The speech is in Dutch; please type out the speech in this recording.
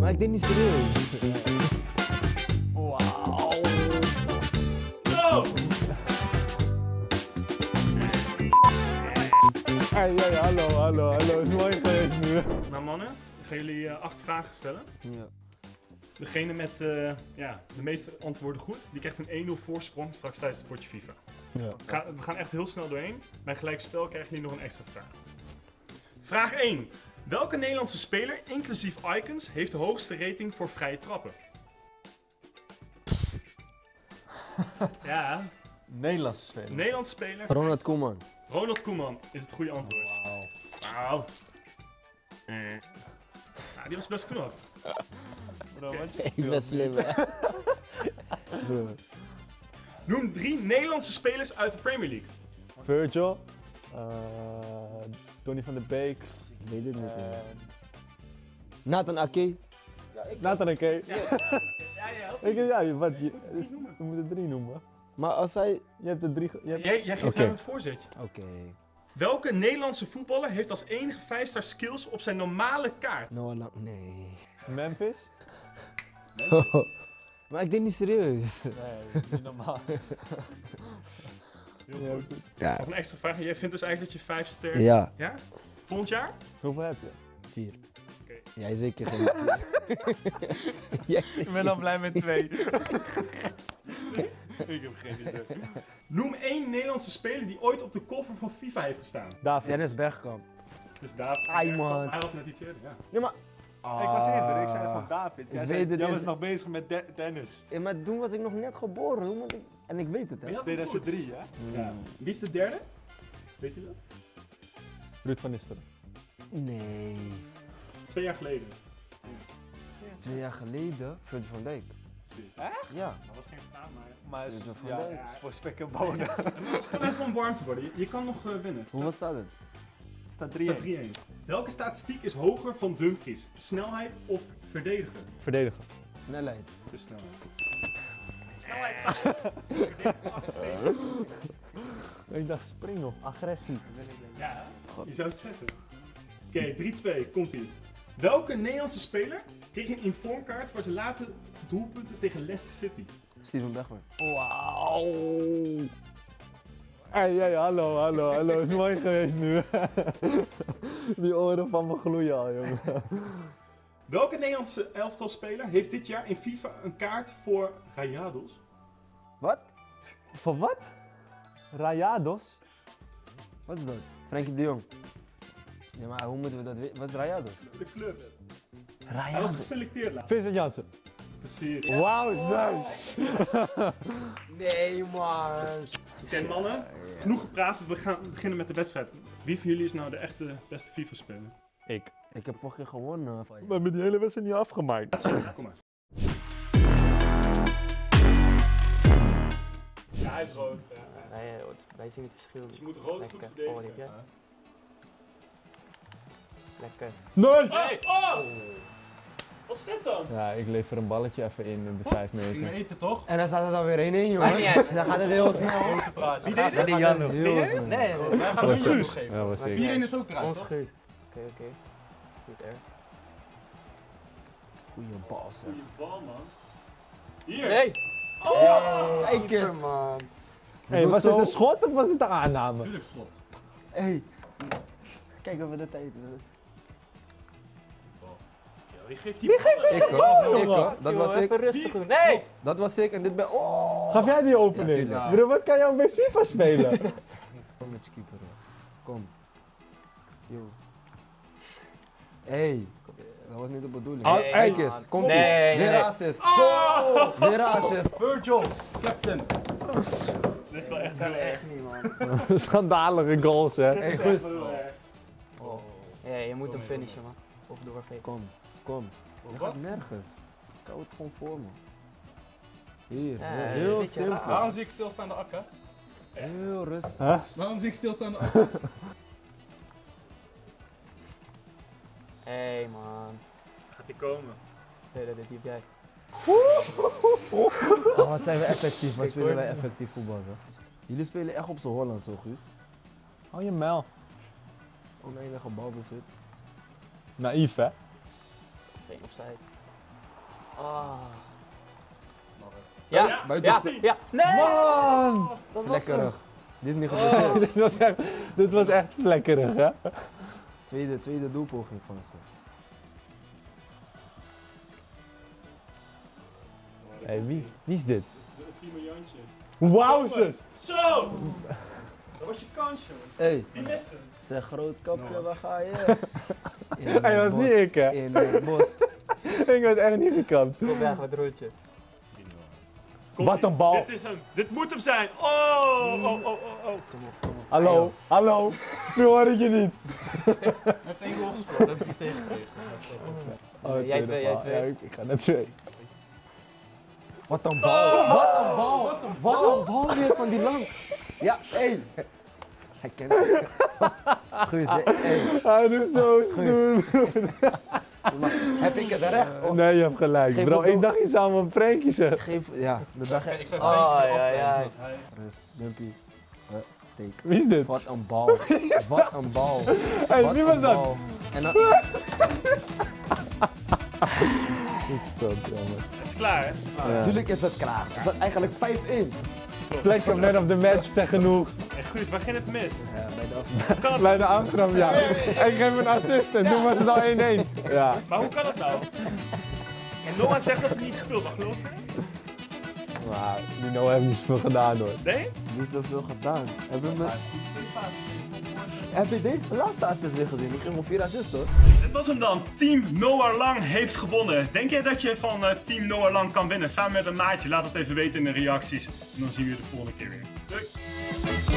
Maar ik denk niet serieus. Wauw. Zo! Hey, hey, hallo, hallo, hallo. Is mooi geweest nu. Nou mannen, ik ga jullie eh, acht vragen stellen. Ja. Degene met eh, ja, de meeste antwoorden goed, die krijgt een 1-0 voorsprong straks tijdens het potje FIFA. Ja. Ga- we gaan echt heel snel doorheen. Bij gelijk spel krijgen jullie nog een extra vraag. Vraag 1. Welke Nederlandse speler, inclusief icons, heeft de hoogste rating voor vrije trappen? ja, Nederlandse speler. Nederlandse speler. Ronald Koeman. Ronald Koeman is het goede antwoord. Wauw. Wauw. Eh. Ja, die was best knap. Bro, wat je Ik ben slim, hè. Noem drie Nederlandse spelers uit de Premier League. Virgil. eh Donny van der Beek. Ik weet het niet. eh, hè. Nathan Ake. Nathan oké. Ja, ja, ja. Ik, ja, wat, je, moet er drie dus- noemen. we moeten drie noemen. Maar als hij... Je hebt er drie... Je hebt, Jij, jij geeft Oké. hem het voorzetje. Oké. Welke Nederlandse voetballer heeft als enige 5-star skills op zijn normale kaart? Noah Lang... Nee. Memphis? maar ik denk niet serieus. Nee, niet normaal. Heel Ja, goed. Ja. Nog een extra vraag. Jij vindt dus eigenlijk dat je 5 ster... Ja. Ja? Volgend jaar? Hoeveel heb je? Vier. Oké. Jij zeker geen Jij zeker. dan blij met twee. ik heb geen idee. Noem één Nederlandse speler die ooit op de koffer van FIFA heeft gestaan. David. Dennis Bergkamp. Dus David. Ai, man. Hij was net iets eerder, ja. Ja, maar... Ik was eerder, ik zei gewoon David. Ik Jij, zei, het, jij is- was nog bezig met De- Dennis. Ja, maar toen was ik nog net geboren. Hoe moet ik... En ik weet het, hè. Maar je had hem goed. 2003, hè? Ja. Wie is de derde? Weet je dat? Ruud van Nistelrooy. Nee. Twee jaar geleden. Twee jaar geleden, Virgil van Dijk. Precies. Ja. Dat was geen vraag, maar... Maar is- is, ja, ja, ja. is voor spek en bonen. Het kan even om warm te worden. Je, je kan nog eh, winnen. Hoe staat het? Het staat Het 3 staat 3-1. Welke statistiek is hoger van Dumfries? Snelheid of verdedigen? Verdedigen. Snelheid. De snelheid. Snelheid. Verdedigen 78. Ik dacht spring of agressie. Ja, je zou het zeggen. Oké, 3-2, komt ie. Welke Nederlandse speler kreeg een informkaart voor zijn late doelpunten tegen Leicester City? Steven Bergman. Wauw. Hey, hey, hallo, hallo, hallo. Is mooi geweest nu. Die oren van me gloeien al, jongen. Welke Nederlandse elftalspeler heeft dit jaar in FIFA een kaart voor Rayados? Wat? Voor wat? Rayados? Wat is dat? Frenkie de Jong. Ja, maar hoe moeten we dat weten? Wat is Rayados? De club. Hij was Rayados? geselecteerd laatst. Vincent Janssen. Precies. Wauw, zus. Nee, man. Oké mannen, genoeg gepraat. We gaan beginnen met de wedstrijd. Wie van jullie is nou de echte beste FIFA-speler? Ik. Ik heb vorige keer gewonnen. We hebben die hele wedstrijd niet afgemaakt. Kom maar. Ja, hij is rood. Ja. Nee, eh, wij zien het verschil Dus je moet rood goed Lekker. verdedigen. Oh, die heb jij. Lekker. Nee! Hey, oh! Wat is dit dan? Ja, ik lever een balletje even in op de 5 meter. eten toch? En dan staat het alweer 1-1, jongens. Dan gaat het heel snel. Wie Dan gaat het heel snel. Nee, nee, Wij gaan het Guus. geven. Ja, was Maar ik. vier- Iedereen is ook eruit, Ons toch? geus. Oké, oké. Is niet erg. Goeie bal, zeg. Goeie bal, man. Hier. Nee! Oh! Kijk eens. man. Hey, was het een schot of was het een aanname? Tuurlijk slot. Hey. Kijk of we de tijd Ja, wie geeft die Wie geeft ik hoor. Dat was Even ik. rustig doen. Nee! Dat was ik en dit ben... Oh! Gaf jij die opening? Ja. Bro, wat kan jou bij FIFA spelen? Kom met je keeper. Kom. Yo. Hey. Dat was niet de bedoeling. Oh, Nee, Kijk eens. Komt Nee, nee, Weer nee. assist. Weer assist. Virgil, captain. Dit is wel echt erg. Echt niet, man. Schandalige goals, hè. Hey, goed. Ja, je moet hem Kom, finishen, man. Of doorgeven. Kom. Kom. Je Wat? gaat nergens. Ik hou het gewoon voor me. Hier. Ja, heel simpel. Waarom zie ik stilstaande akka's? Heel rustig. Huh? Waarom zie ik stilstaande akka's? Hij komen? Nee, dat die heb jij. Oh, wat zijn we effectief. Wat spelen wij effectief voetbal, zeg. Jullie spelen echt op z'n Holland zo, Guus. Hou je mel. Oneindige balbezit. Naïef, hè? Geen opzij. Ah. Ja, Ja, buiten ja, ja. Nee! Man! Dat was. Vlekkerig. Dit is niet geblesseerd. dit, was echt, dit was echt vlekkerig, hè? Tweede, tweede doelpoging van ze. Hé, hey, wie? Wie is dit? De ultieme Jantje. Wauwzes! Zo! Dat was je kans, joh. Hey, Wie mist hem? zeg groot kapje, waar ga je? Hij was niet ik, hè? In het bos. Ik werd echt niet gekapt. Kom weg met roodje. Wat een bal. Dit is hem. Dit moet hem zijn. Oh, oh, oh, oh, oh. Kom op, kom op. Hallo, hallo. Nu hoor ik je niet. Hij heeft één goal gescoord, dat heb ik niet tegengekregen. Oh, Nee, jij twee, jij bal. twee. Ja, ik, ik ga naar twee. Wat een bal. Wat een bal. Wat een bal weer van die lang. Ja, hey. Hij kent het. Guus, hey. Hij doet zo stoer. Maar heb ik het recht? Of Nee, je hebt gelijk. Geef Bro, ik dacht je zou een prankje zeggen. geef... Ja, de dag... Ik zeg Oh, ja, ja. Rust, dumpy. Uh, steek. Wie is dit? Wat een bal. Wat een bal. Hey, Wat wie was dat? En dan... Godverdomme. Het is klaar, hè? Ja. Natuurlijk is het klaar. Het is eigenlijk 5-1. Flex of man of the match, zeg genoeg. En Guus, waar ging het mis? Ja, bij de het, Bij de Amsterdam, ja. Ik geef een assist en toen was het al 1-1. Ja. maar hoe kan het nou? En Noah zegt dat hij niet speelt, maar geloof je? Maar Nino heeft niet zoveel gedaan hoor. Nee? Niet zoveel gedaan. Hebben we... Heb je deze laatste assist weer gezien? Die ging om 4 assists hoor. Dit was hem dan. Team Noah Lang heeft gewonnen. Denk jij dat je van eh, Team Noah Lang kan winnen? Samen met een maatje? Laat het even weten in de reacties. En dan zien we je de volgende keer weer. Doei!